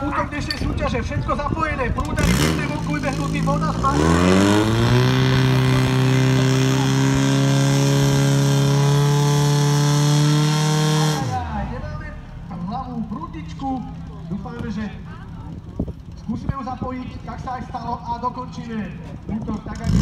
útok dnešnej súťaže, všetko zapojené, prúdarý systém vybehnutý voda spáčka. Dúfame, že skúsime ju zapojiť, tak sa aj stalo a dokončíme. Útok tak, ako...